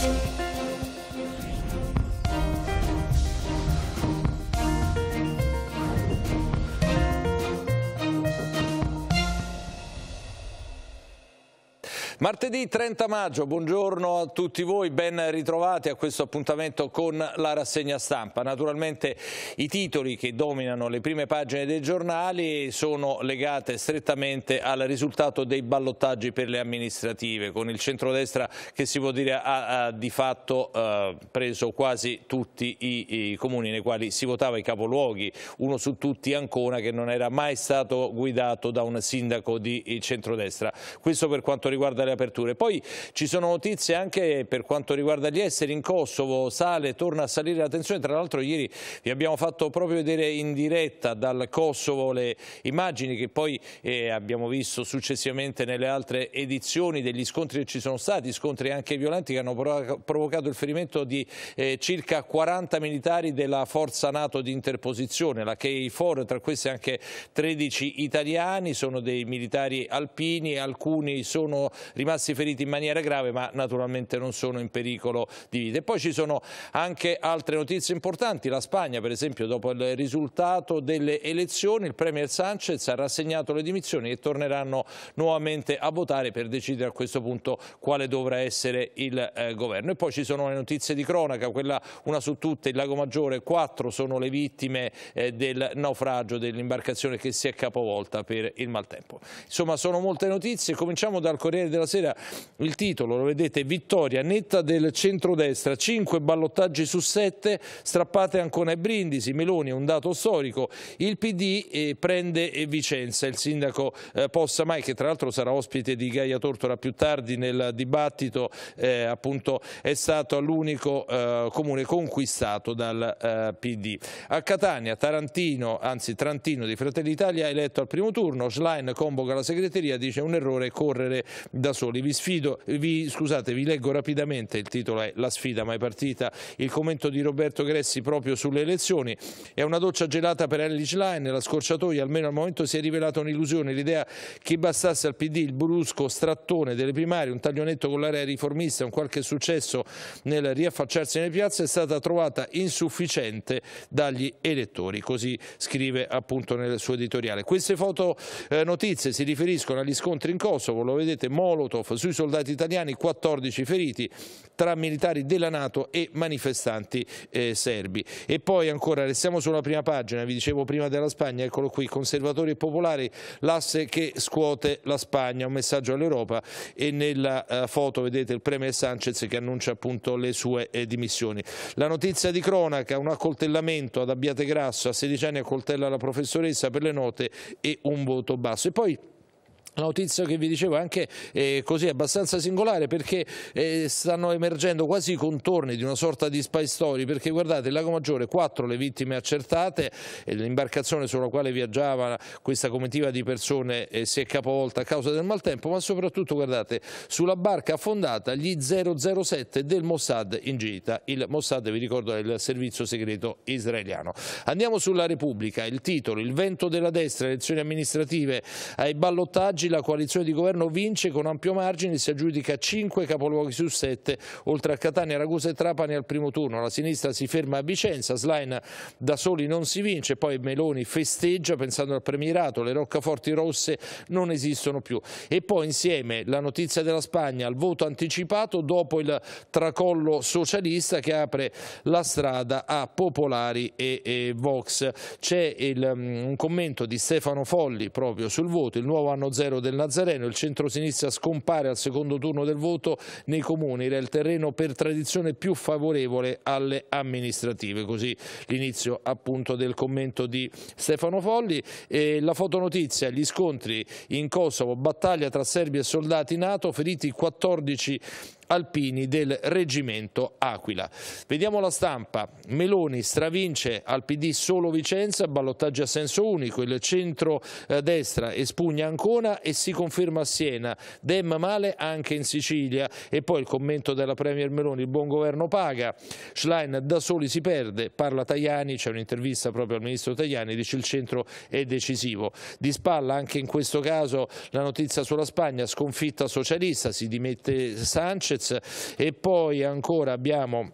Thank you. Martedì 30 maggio, buongiorno a tutti voi, ben ritrovati a questo appuntamento con la rassegna stampa. Naturalmente i titoli che dominano le prime pagine dei giornali sono legate strettamente al risultato dei ballottaggi per le amministrative, con il centrodestra che si può dire ha, ha di fatto eh, preso quasi tutti i, i, comuni nei quali si votava i capoluoghi, uno su tutti Ancona che non era mai stato guidato da un sindaco di centrodestra. Questo per quanto riguarda aperture. Poi ci sono notizie anche per quanto riguarda gli esseri in Kosovo, sale, torna a salire la tensione, tra l'altro ieri vi abbiamo fatto proprio vedere in diretta dal Kosovo le immagini che poi eh, abbiamo visto successivamente nelle altre edizioni degli scontri che ci sono stati, scontri anche violenti che hanno provocato il ferimento di eh, circa 40 militari della forza NATO di interposizione, la KFOR, tra questi anche 13 italiani, sono dei militari alpini, alcuni sono rimasti feriti in maniera grave ma naturalmente non sono in pericolo di vita. E poi ci sono anche altre notizie importanti, la Spagna per esempio dopo il risultato delle elezioni il Premier Sanchez ha rassegnato le dimissioni e torneranno nuovamente a votare per decidere a questo punto quale dovrà essere il eh, governo. E poi ci sono le notizie di cronaca, quella una su tutte, il Lago Maggiore, quattro sono le vittime eh, del naufragio dell'imbarcazione che si è capovolta per il maltempo. Insomma sono molte notizie, cominciamo dal Corriere della Sera il titolo, lo vedete, vittoria netta del centrodestra, 5 ballottaggi su 7, strappate Ancona e Brindisi, Meloni è un dato storico, il PD eh, prende Vicenza, il sindaco eh, Possa Mai che tra l'altro sarà ospite di Gaia Tortora più tardi nel dibattito, eh, appunto è stato l'unico eh, comune conquistato dal eh, PD. A Catania Tarantino, anzi Trantino di Fratelli Italia eletto al primo turno, Schlein convoca la segreteria, dice un errore correre da soli. Vi, sfido, vi, scusate, vi leggo rapidamente, il titolo è La sfida mai partita, il commento di Roberto Gressi proprio sulle elezioni. È una doccia gelata per Ellis Line, la scorciatoia almeno al momento si è rivelata un'illusione, l'idea che bastasse al PD il brusco strattone delle primarie, un taglionetto con l'area riformista, un qualche successo nel riaffacciarsi nelle piazze è stata trovata insufficiente dagli elettori, così scrive appunto nel suo editoriale. Queste foto eh, notizie si riferiscono agli scontri in Kosovo, lo vedete, Molotov sui soldati italiani, 14 feriti tra militari della Nato e manifestanti eh, serbi. E poi ancora restiamo sulla prima pagina, vi dicevo prima della Spagna, eccolo qui, conservatori e popolari, l'asse che scuote la Spagna, un messaggio all'Europa e nella eh, foto vedete il Premier Sanchez che annuncia appunto le sue eh, dimissioni. La notizia di cronaca, un accoltellamento ad Abbiategrasso, a 16 anni accoltella la professoressa per le note e un voto basso. E poi notizia che vi dicevo è anche eh, così abbastanza singolare perché eh, stanno emergendo quasi i contorni di una sorta di spy story perché guardate il Lago Maggiore, quattro le vittime accertate, l'imbarcazione sulla quale viaggiava questa comitiva di persone eh, si è capovolta a causa del maltempo ma soprattutto guardate sulla barca affondata gli 007 del Mossad in gita, il Mossad vi ricordo è il servizio segreto israeliano. Andiamo sulla Repubblica, il titolo, il vento della destra, elezioni amministrative ai ballottaggi la coalizione di governo vince con ampio margine e si aggiudica 5 capoluoghi su 7, oltre a Catania, Ragusa e Trapani al primo turno. La sinistra si ferma a Vicenza, Slain da soli non si vince, poi Meloni festeggia pensando al premierato, le roccaforti rosse non esistono più. E poi insieme la notizia della Spagna, il voto anticipato dopo il tracollo socialista che apre la strada a Popolari e, e Vox. C'è um, un commento di Stefano Folli proprio sul voto, il nuovo anno zero del Nazareno, il centro-sinistra scompare al secondo turno del voto nei comuni, era il terreno per tradizione più favorevole alle amministrative, così l'inizio appunto del commento di Stefano Folli. E la fotonotizia, gli scontri in Kosovo, battaglia tra Serbia e soldati NATO, feriti 14 alpini del reggimento Aquila. Vediamo la stampa. Meloni stravince al PD solo Vicenza, ballottaggi a senso unico, il centro-destra eh, espugna Ancona e si conferma a Siena. Dem male anche in Sicilia e poi il commento della Premier Meloni, il buon governo paga, Schlein da soli si perde, parla Tajani, c'è un'intervista proprio al ministro Tajani, dice il centro è decisivo. Di spalla anche in questo caso la notizia sulla Spagna, sconfitta socialista, si dimette Sanchez, Sanchez. E poi ancora abbiamo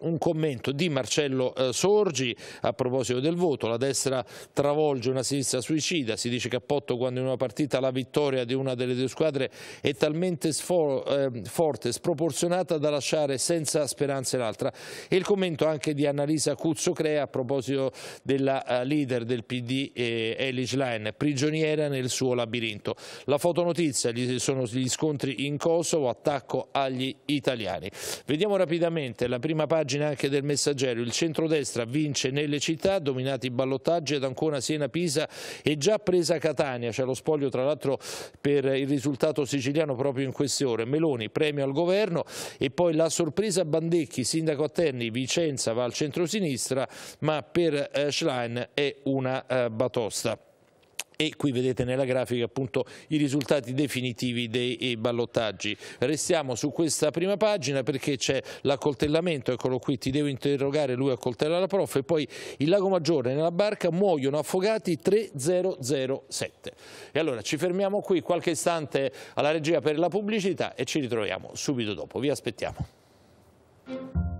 un commento di Marcello eh, Sorgi a proposito del voto, la destra travolge una sinistra suicida, si dice Cappotto quando in una partita la vittoria di una delle due squadre è talmente eh, forte, sproporzionata da lasciare senza speranze l'altra e il commento anche di Annalisa Cuzzo a proposito della uh, leader del PD eh, Elish Line, prigioniera nel suo labirinto. La fotonotizia gli sono gli scontri in Kosovo, attacco agli italiani. Vediamo rapidamente la prima pagina pagina anche del Messaggero, il centrodestra vince nelle città, dominati i ballottaggi ad Ancona, Siena, Pisa e già presa Catania, c'è lo spoglio tra l'altro per il risultato siciliano proprio in queste ore, Meloni premio al governo. E poi la sorpresa Bandecchi, sindaco a Terni, Vicenza va al centro-sinistra ma per eh, Schlein è una eh, batosta e qui vedete nella grafica appunto i risultati definitivi dei ballottaggi. Restiamo su questa prima pagina perché c'è l'accoltellamento, eccolo qui, ti devo interrogare, lui accoltella la prof e poi il Lago Maggiore nella barca muoiono affogati 3007. E allora ci fermiamo qui qualche istante alla regia per la pubblicità e ci ritroviamo subito dopo, vi aspettiamo.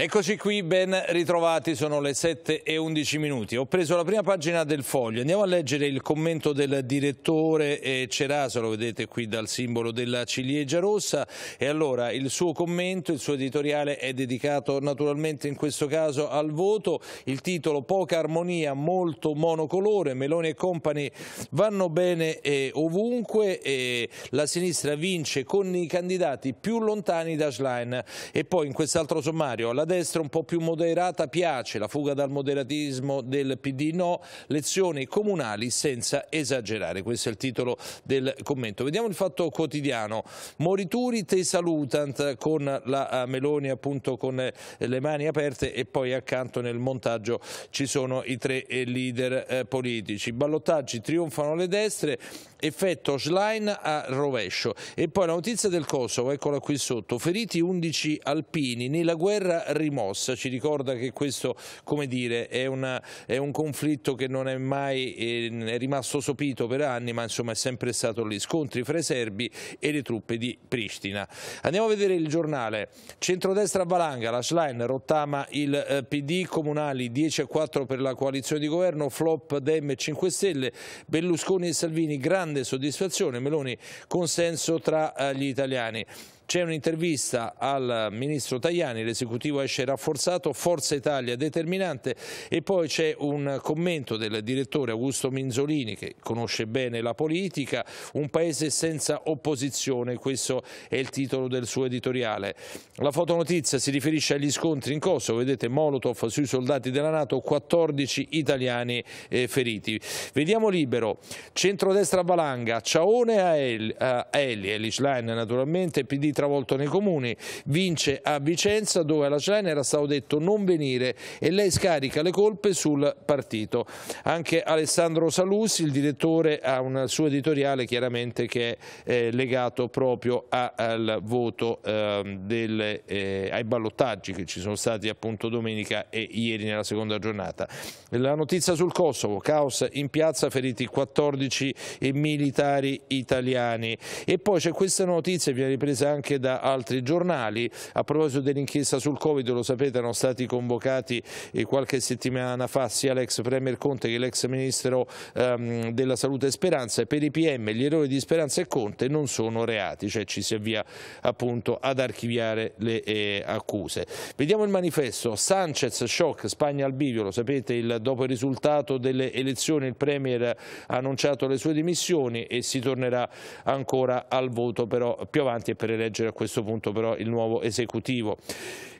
Eccoci qui, ben ritrovati, sono le 7 e 11 minuti. Ho preso la prima pagina del foglio, andiamo a leggere il commento del direttore Ceraso, lo vedete qui dal simbolo della ciliegia rossa. E allora il suo commento, il suo editoriale è dedicato naturalmente in questo caso al voto, il titolo Poca armonia, molto monocolore, Meloni e compagni vanno bene ovunque, e la sinistra vince con i candidati più lontani da Schlein. E poi in quest'altro sommario la destra un po' più moderata piace, la fuga dal moderatismo del PD no, lezioni comunali senza esagerare, questo è il titolo del commento. Vediamo il fatto quotidiano, Morituri te salutant con la eh, Meloni appunto con eh, le mani aperte e poi accanto nel montaggio ci sono i tre eh, leader politici, ballottaggi trionfano le destre, effetto Schlein a rovescio. E poi la notizia del Kosovo, eccola qui sotto, feriti 11 alpini nella guerra rimossa, ci ricorda che questo come dire, è, una, è un conflitto che non è mai eh, è rimasto sopito per anni ma insomma è sempre stato lì, scontri fra i serbi e le truppe di Pristina. Andiamo a vedere il giornale, centrodestra Valanga, la Schlein rottama il eh, PD, comunali 10 a 4 per la coalizione di governo, flop Dem e 5 Stelle, Berlusconi e Salvini grande soddisfazione, Meloni consenso tra eh, gli italiani. C'è un'intervista al ministro Tajani, l'esecutivo esce rafforzato, Forza Italia determinante e poi c'è un commento del direttore Augusto Minzolini che conosce bene la politica, un paese senza opposizione, questo è il titolo del suo editoriale. La fotonotizia si riferisce agli scontri in Kosovo, vedete Molotov sui soldati della Nato, 14 italiani eh, feriti. Vediamo libero, centrodestra Valanga, Ciaone a Eli, Eli Line naturalmente, PD travolto nei comuni, vince a Vicenza dove alla Schlein era stato detto non venire e lei scarica le colpe sul partito. Anche Alessandro Salusi, il direttore, ha un suo editoriale chiaramente che è eh, legato proprio a, al voto eh, delle, eh, ai ballottaggi che ci sono stati appunto domenica e ieri nella seconda giornata. La notizia sul Kosovo, caos in piazza, feriti 14 militari italiani e poi c'è questa notizia, viene ripresa anche anche da altri giornali. A proposito dell'inchiesta sul Covid, lo sapete, erano stati convocati eh, qualche settimana fa sia l'ex Premier Conte che l'ex Ministro ehm, della Salute Speranza per i PM gli errori di Speranza e Conte non sono reati, cioè ci si avvia appunto ad archiviare le eh, accuse. Vediamo il manifesto, Sanchez, shock, Spagna al bivio, lo sapete, il, dopo il risultato delle elezioni il Premier ha annunciato le sue dimissioni e si tornerà ancora al voto però più avanti e per eleggere eleggere a questo punto però il nuovo esecutivo.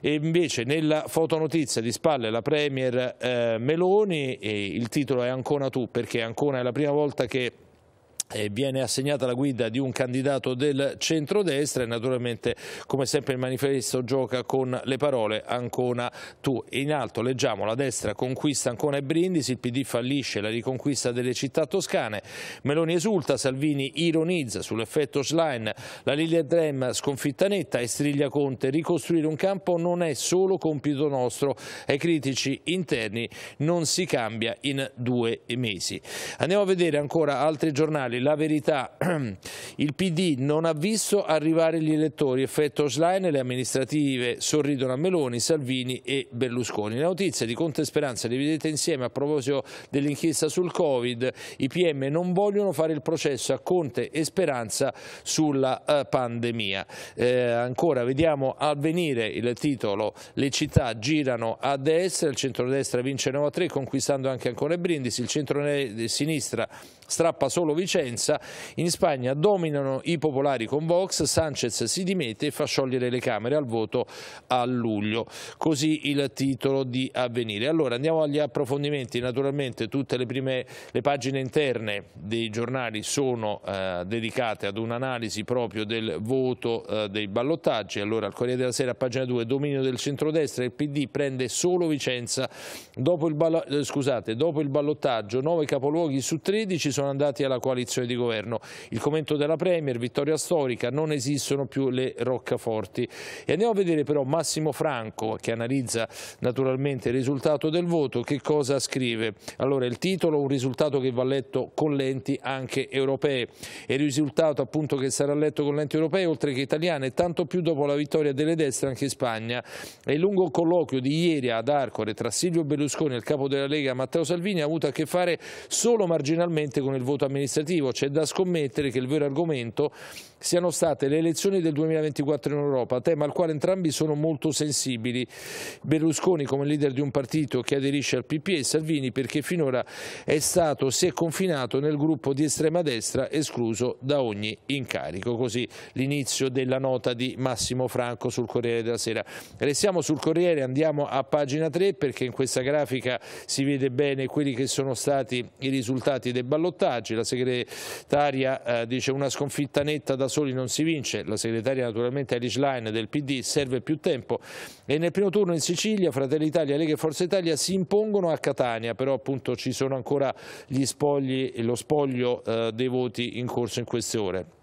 E invece nella fotonotizia di spalle la Premier eh, Meloni, il titolo è Ancona tu perché Ancona è la prima volta che viene assegnata la guida di un candidato del centrodestra e naturalmente come sempre il manifesto gioca con le parole Ancona tu. In alto leggiamo la destra conquista Ancona e Brindisi, il PD fallisce la riconquista delle città toscane, Meloni esulta, Salvini ironizza sull'effetto Schlein, la Lilia Drem sconfitta netta e striglia Conte, ricostruire un campo non è solo compito nostro, ai critici interni non si cambia in due mesi. Andiamo a vedere ancora altri giornali la verità, il PD non ha visto arrivare gli elettori, effetto Schlein, le amministrative sorridono a Meloni, Salvini e Berlusconi. La notizia di Conte Speranza li vedete insieme a proposito dell'inchiesta sul Covid, i PM non vogliono fare il processo a Conte e Speranza sulla uh, pandemia. Eh, ancora vediamo avvenire il titolo, le città girano a destra, il centrodestra vince 9-3 conquistando anche ancora Brindisi, il centro-sinistra strappa solo Vicenza, in Spagna dominano i popolari con Vox, Sanchez si dimette e fa sciogliere le Camere al voto a luglio, così il titolo di avvenire. Allora andiamo agli approfondimenti, naturalmente tutte le prime le pagine interne dei giornali sono eh, dedicate ad un'analisi proprio del voto eh, dei ballottaggi, allora al Corriere della Sera pagina 2 dominio del centrodestra, il PD prende solo Vicenza, dopo il, eh, scusate, dopo il ballottaggio 9 capoluoghi su 13 sono sono andati alla coalizione di governo. Il commento della Premier, vittoria storica, non esistono più le roccaforti. E andiamo a vedere però Massimo Franco, che analizza naturalmente il risultato del voto, che cosa scrive. Allora il titolo, un risultato che va letto con lenti anche europee. E il risultato appunto che sarà letto con lenti europee, oltre che italiane, tanto più dopo la vittoria delle destre anche in Spagna. E il lungo colloquio di ieri ad Arcore tra Silvio Berlusconi e il capo della Lega Matteo Salvini ha avuto a che fare solo marginalmente con con il voto amministrativo. C'è da scommettere che il vero argomento siano state le elezioni del 2024 in Europa, tema al quale entrambi sono molto sensibili. Berlusconi come leader di un partito che aderisce al PP e Salvini perché finora è stato, si è confinato nel gruppo di estrema destra escluso da ogni incarico. Così l'inizio della nota di Massimo Franco sul Corriere della Sera. Restiamo sul Corriere, andiamo a pagina 3 perché in questa grafica si vede bene quelli che sono stati i risultati dei ballottaggi ballottaggi, la segretaria eh, dice una sconfitta netta da soli non si vince, la segretaria naturalmente Alice Line del PD serve più tempo. E nel primo turno in Sicilia Fratelli Italia, Lega e Forza Italia si impongono a Catania, però appunto ci sono ancora gli spogli, lo spoglio eh, dei voti in corso in queste ore.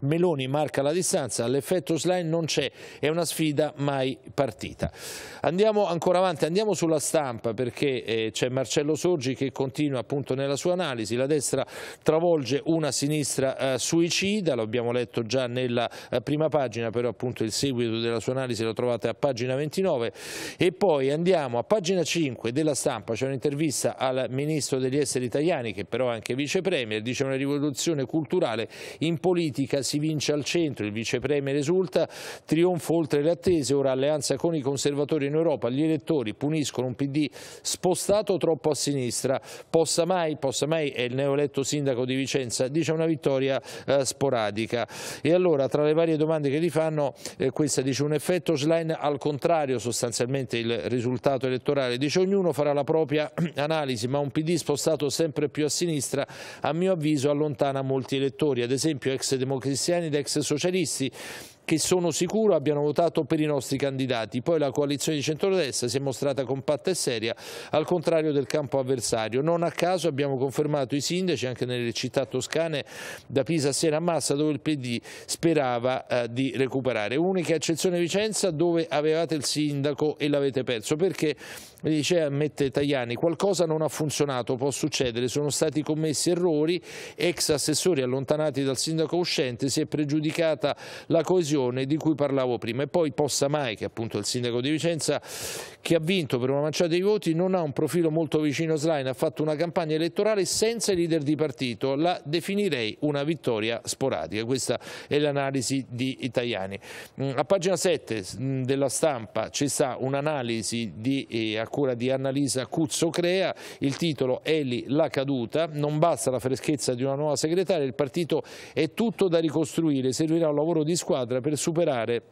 Meloni marca la distanza, l'effetto slime non c'è, è una sfida mai partita. Andiamo ancora avanti, andiamo sulla stampa perché eh, c'è Marcello Sorgi che continua appunto nella sua analisi, la destra travolge una sinistra eh, suicida, lo abbiamo letto già nella eh, prima pagina, però appunto il seguito della sua analisi lo trovate a pagina 29 e poi andiamo a pagina 5 della stampa, c'è un'intervista al ministro degli esteri italiani che però è anche vice premier, dice una rivoluzione culturale in politica si vince al centro, il vice premier esulta, trionfo oltre le attese, ora alleanza con i conservatori in Europa, gli elettori puniscono un PD spostato troppo a sinistra, possa mai, possa mai è il neoeletto sindaco di Vicenza, dice una vittoria eh, sporadica. E allora tra le varie domande che gli fanno, eh, questa dice un effetto Schlein al contrario sostanzialmente il risultato elettorale, dice ognuno farà la propria analisi, ma un PD spostato sempre più a sinistra a mio avviso allontana molti elettori, ad esempio ex democristiani cristiani ed ex socialisti che sono sicuro abbiano votato per i nostri candidati. Poi la coalizione di centrodestra si è mostrata compatta e seria, al contrario del campo avversario. Non a caso abbiamo confermato i sindaci anche nelle città toscane da Pisa a Siena a Massa dove il PD sperava eh, di recuperare. Unica eccezione Vicenza dove avevate il sindaco e l'avete perso perché dice ammette Tajani qualcosa non ha funzionato, può succedere, sono stati commessi errori, ex assessori allontanati dal sindaco uscente, si è pregiudicata la coesione coesione di cui parlavo prima. E poi Possa Mai, che appunto il sindaco di Vicenza, che ha vinto per una manciata di voti, non ha un profilo molto vicino a Slain, ha fatto una campagna elettorale senza leader di partito, la definirei una vittoria sporadica. Questa è l'analisi di Italiani. Mm, a pagina 7 mm, della stampa ci sta un'analisi eh, a cura di Annalisa Cuzzo Crea, il titolo Eli la caduta, non basta la freschezza di una nuova segretaria, il partito è tutto da ricostruire, servirà un lavoro di squadra per superare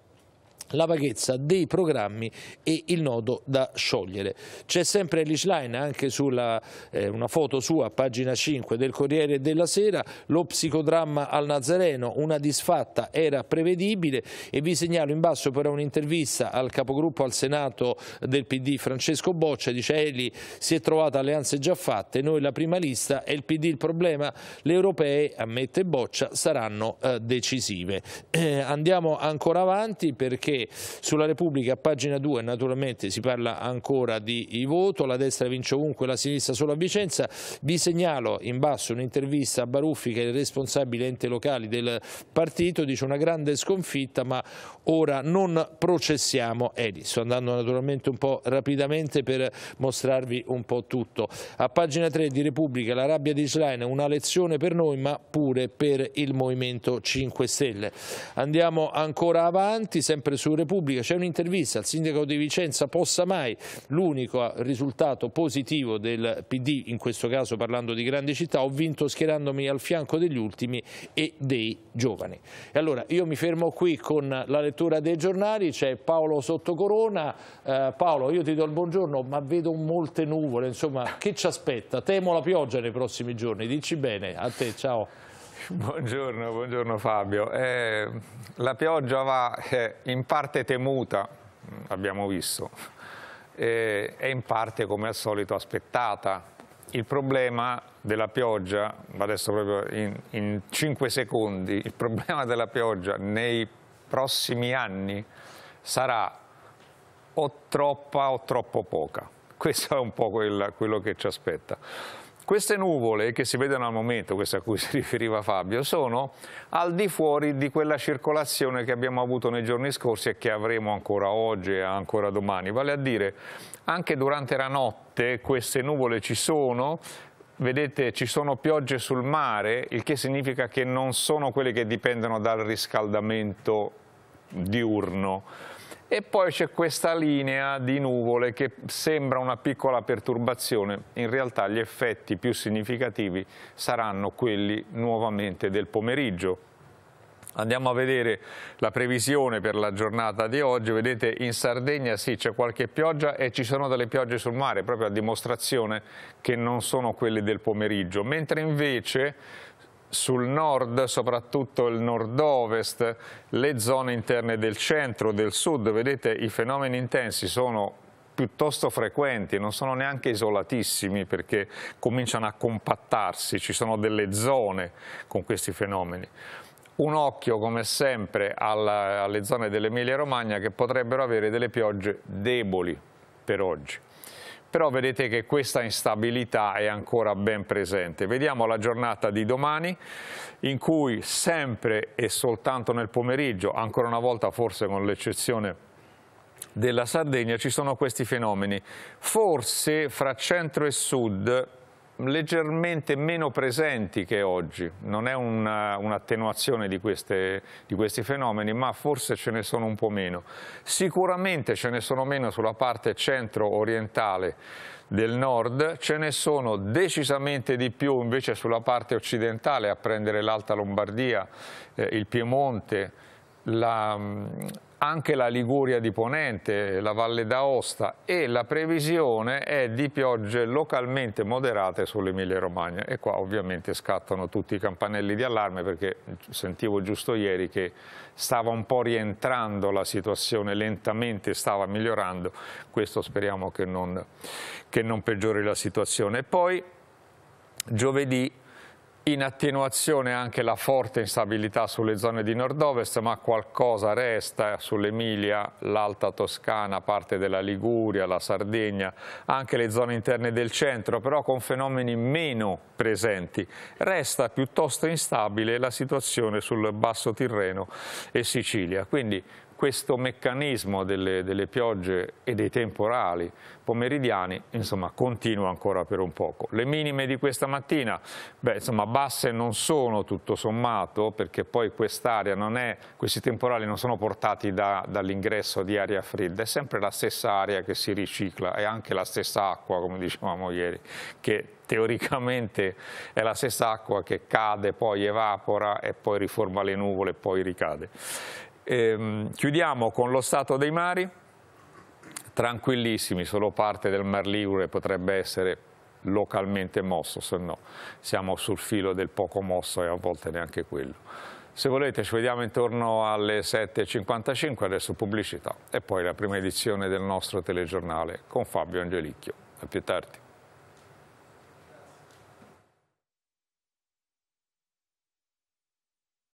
la vaghezza dei programmi e il nodo da sciogliere. C'è sempre Elish Line anche sulla eh, una foto sua, pagina 5 del Corriere della Sera, lo psicodramma al Nazareno, una disfatta era prevedibile e vi segnalo in basso però un'intervista al capogruppo al Senato del PD Francesco Boccia, dice Eli si è trovata alleanze già fatte, noi la prima lista e il PD il problema, le europee, ammette Boccia, saranno eh, decisive. Eh, andiamo ancora avanti perché sulla Repubblica, pagina 2, naturalmente si parla ancora di voto, la destra vince ovunque, la sinistra solo a Vicenza. Vi segnalo in basso un'intervista a Baruffi, che è il responsabile ente locali del partito, dice una grande sconfitta, ma ora non processiamo Eli. Sto andando naturalmente un po' rapidamente per mostrarvi un po' tutto. A pagina 3 di Repubblica, la rabbia di Schlein, una lezione per noi, ma pure per il Movimento 5 Stelle. Andiamo ancora avanti, sempre su Repubblica c'è un'intervista al sindaco di Vicenza Possa Mai, l'unico risultato positivo del PD, in questo caso parlando di grandi città, ho vinto schierandomi al fianco degli ultimi e dei giovani. E allora io mi fermo qui con la lettura dei giornali, c'è Paolo Sottocorona, eh, Paolo io ti do il buongiorno ma vedo molte nuvole, insomma che ci aspetta? Temo la pioggia nei prossimi giorni, dici bene, a te ciao. Buongiorno, buongiorno Fabio. Eh, la pioggia va eh, in parte temuta, abbiamo visto, eh, e in parte come al solito aspettata. Il problema della pioggia, adesso proprio in, in 5 secondi, il problema della pioggia nei prossimi anni sarà o troppa o troppo poca. Questo è un po' quel, quello che ci aspetta. Queste nuvole che si vedono al momento, queste a cui si riferiva Fabio, sono al di fuori di quella circolazione che abbiamo avuto nei giorni scorsi e che avremo ancora oggi e ancora domani. Vale a dire, anche durante la notte queste nuvole ci sono, vedete ci sono piogge sul mare, il che significa che non sono quelle che dipendono dal riscaldamento diurno e poi c'è questa linea di nuvole che sembra una piccola perturbazione, in realtà gli effetti più significativi saranno quelli nuovamente del pomeriggio. Andiamo a vedere la previsione per la giornata di oggi, vedete in Sardegna sì c'è qualche pioggia e ci sono delle piogge sul mare, proprio a dimostrazione che non sono quelle del pomeriggio, mentre invece sul nord, soprattutto il nord-ovest, le zone interne del centro, del sud, vedete i fenomeni intensi sono piuttosto frequenti, non sono neanche isolatissimi perché cominciano a compattarsi, ci sono delle zone con questi fenomeni. Un occhio come sempre alla, alle zone dell'Emilia Romagna che potrebbero avere delle piogge deboli per oggi però vedete che questa instabilità è ancora ben presente. Vediamo la giornata di domani in cui sempre e soltanto nel pomeriggio, ancora una volta forse con l'eccezione della Sardegna, ci sono questi fenomeni. Forse fra centro e sud leggermente meno presenti che oggi, non è un'attenuazione un di, di, questi fenomeni, ma forse ce ne sono un po' meno. Sicuramente ce ne sono meno sulla parte centro-orientale del nord, ce ne sono decisamente di più invece sulla parte occidentale, a prendere l'Alta Lombardia, eh, il Piemonte, la, anche la Liguria di Ponente, la Valle d'Aosta e la previsione è di piogge localmente moderate sull'Emilia Romagna e qua ovviamente scattano tutti i campanelli di allarme perché sentivo giusto ieri che stava un po' rientrando la situazione, lentamente stava migliorando, questo speriamo che non, che non peggiori la situazione. Poi giovedì in attenuazione anche la forte instabilità sulle zone di nord-ovest, ma qualcosa resta sull'Emilia, l'Alta Toscana, parte della Liguria, la Sardegna, anche le zone interne del centro, però con fenomeni meno presenti. Resta piuttosto instabile la situazione sul Basso Tirreno e Sicilia, quindi questo meccanismo delle, delle, piogge e dei temporali pomeridiani insomma, continua ancora per un poco. Le minime di questa mattina, beh, insomma, basse non sono tutto sommato perché poi è, questi temporali non sono portati da, dall'ingresso di aria fredda, è sempre la stessa aria che si ricicla e anche la stessa acqua, come dicevamo ieri, che teoricamente è la stessa acqua che cade, poi evapora e poi riforma le nuvole e poi ricade Ehm, chiudiamo con lo stato dei mari, tranquillissimi, solo parte del Mar Ligure potrebbe essere localmente mosso, se no siamo sul filo del poco mosso e a volte neanche quello. Se volete ci vediamo intorno alle 7.55, adesso pubblicità e poi la prima edizione del nostro telegiornale con Fabio Angelicchio. A più tardi.